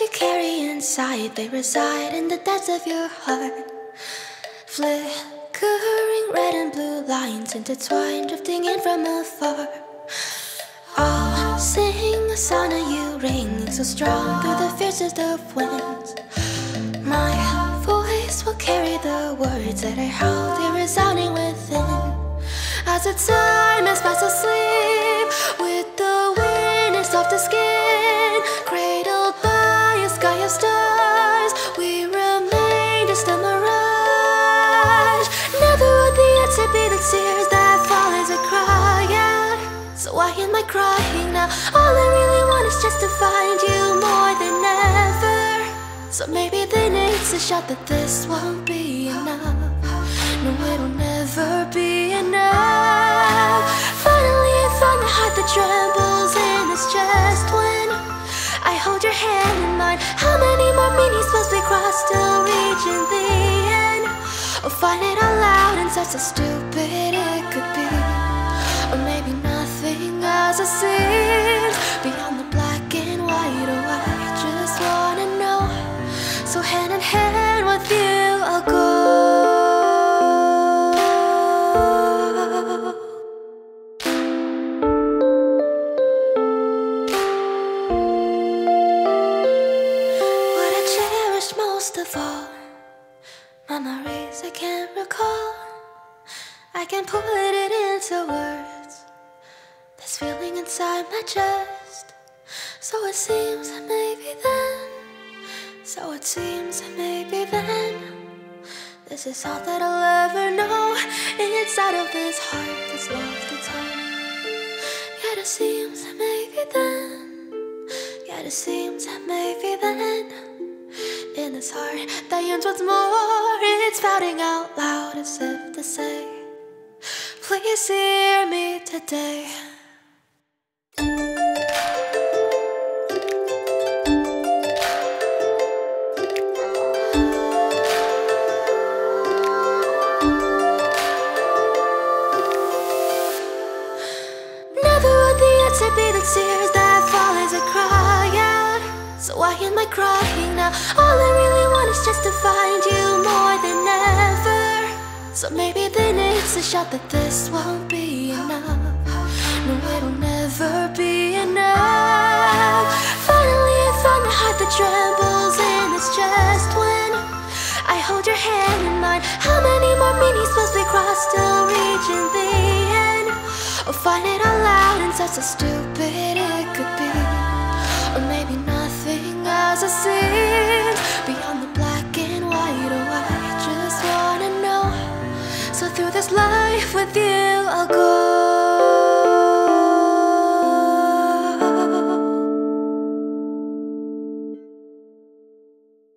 you carry inside, they reside in the depths of your heart. Flickering red and blue lines intertwined, drifting in from afar. I'll sing a song of you, ringing so strong through the fiercest of winds. My voice will carry the words that I hold here resounding within. As the time is fast asleep, am crying now? All I really want is just to find you more than ever. So maybe then it's a shot that this won't be enough. No, it'll never be enough. Finally, I found the heart that trembles in its chest when I hold your hand in mine. How many more meanings must we cross to reach in the end? Or find it all out and such a stupid memories I can't recall. I can't put it into words. This feeling inside my chest. So it seems that maybe then. So it seems that maybe then. This is all that I'll ever know. Inside of this heart that's lost its home. Yet it seems that maybe then. Yet it seems that maybe then. In this heart that yearns once more, it's spouting out loud as if to say, Please hear me today. Be the tears that. So why am I crying now? All I really want is just So maybe then it's a shot that this won't be enough. No, it'll never be enough. Finally, I found the heart that trembles in its chest when I hold your hand in mine. How many more meanings must we cross to reach in the end? Or find it all out and such a stupid be.